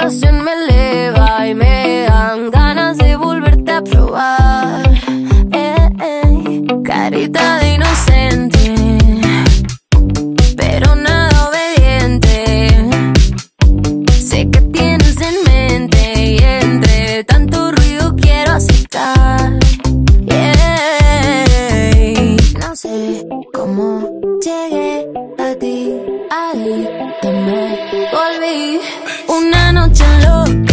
tentación me eleva y me dan ganas de volverte a probar. Eh, eh carita de inocente. una noche loca.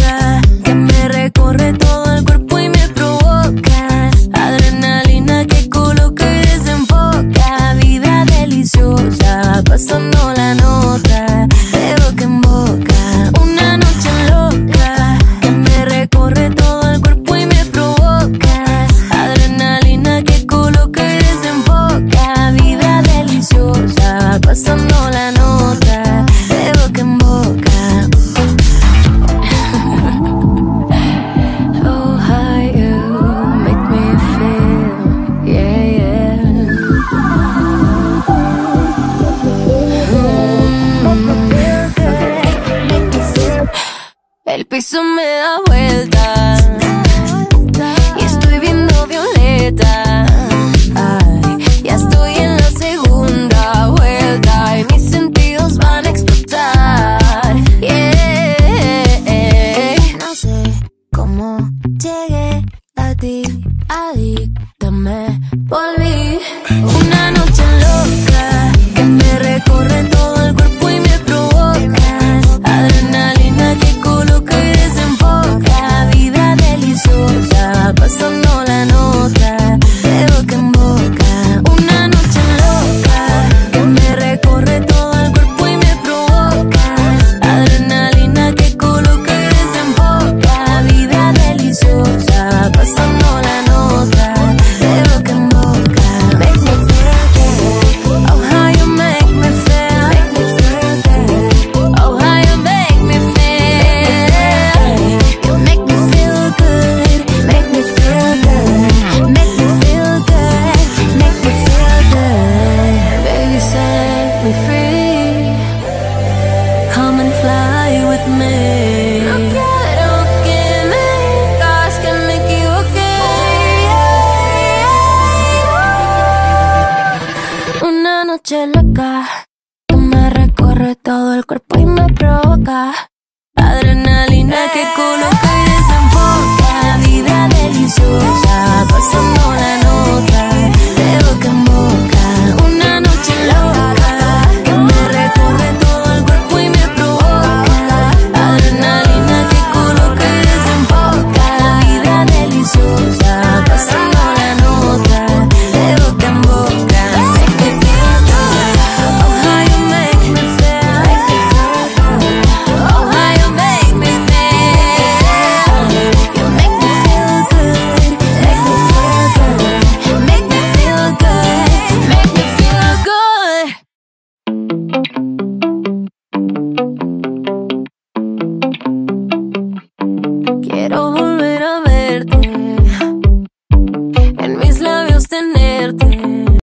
Piso me da vuelta me recorre todo el cuerpo y me provoca. Adrenalina que coloca